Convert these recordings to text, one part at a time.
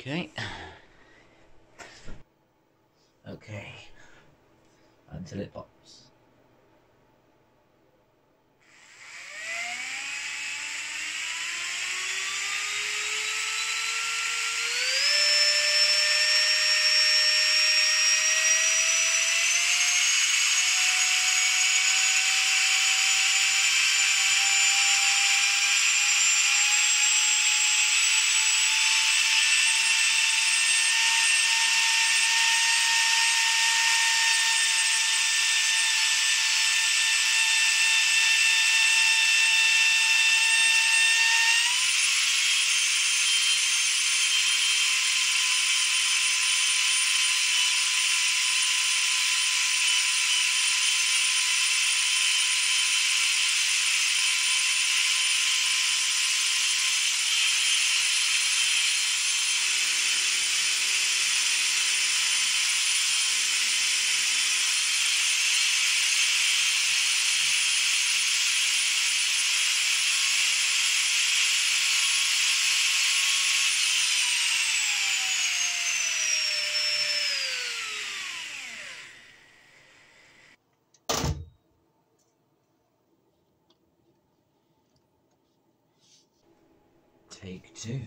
Okay. Okay. Until it pops. Take two.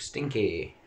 Stinky.